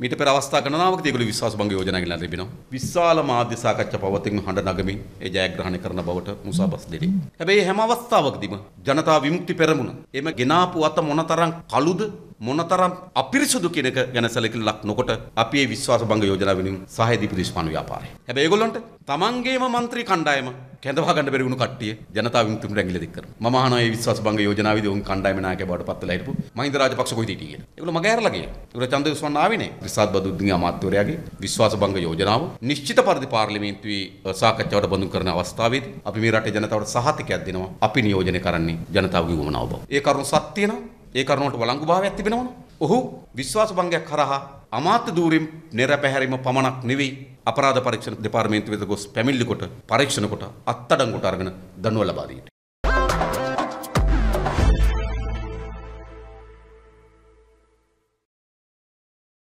මීට පෙර අවස්ථා ගණනාවකදී ඒගොල්ලෝ විශ්වාස භංග යෝජනා ගෙනලා තිබෙනවා. විශාල මාධ්‍ය සාකච්ඡා පවතින හඬ නගමින් ඒ ජයග්‍රහණය කරන බවට මුසාබස් දෙලි. හැබැයි හැම අවස්ථාවකදීම ජනතා විමුක්ති පෙරමුණ එම ගෙනාපු අත මොනතරම් කළුද මොනතරම් අපිරිසුදු කෙනක ගැන සැලකිලි ලක් නොකොට අපි ඒ විශ්වාස භංග යෝජනා වෙනුවෙන් සහාය දීපු දේශපාලන ව්‍යාපාරය. හැබැයි ඒගොල්ලන්ට තමන්ගේම මන්ත්‍රී කණ්ඩායම කැඳවා ගන්න බැරි වුණු කට්ටිය ජනතා විමුක්තිමුට ඇඟිලි දික් කරනවා. මම අහනවා මේ විශ්වාස භංග යෝජනාවේදී උන් කණ්ඩායම නායකයා බවට පත් වෙලා හිටපු මහින්ද රාජපක්ෂ කොයිද හිටියේ කියලා. ඒගොල්ලෝ මග ඇරලා ගියා. ඒගොල්ලෝ චන්ද විශ්වන්න ආවේ නෑ. රිසාත් බදුද්දීන් අමාත්‍යවරයාගේ විශ්වාස භංග යෝජනාව නිශ්චිත පරිදි පාර්ලිමේන්තුවේ සාකච්ඡාවට බඳුන් කරන අවස්ථාවේදී අපි මේ රටේ ජනතාවට සහතිකයක් දෙනවා. අපි නියෝජනය කරන්නේ ජනතාවගේ වුණාව බව. ඒ කරුණු සත්‍යනවා. ඒ කරුණට වළංගු භාවයක් තිබෙනවනේ. ඔහු විශ්වාස භංගයක් කරහා අමාත්‍ය දූරින් නිරපැහැරීම පමණක් නෙවෙයි අපරාධ පරීක්ෂණ දෙපාර්තමේන්තුව වෙත ගොස් පැමිණිලි කොට පරීක්ෂණ කොට අත්අඩංගුවට අරගෙන දඬුවම් ලබා දී.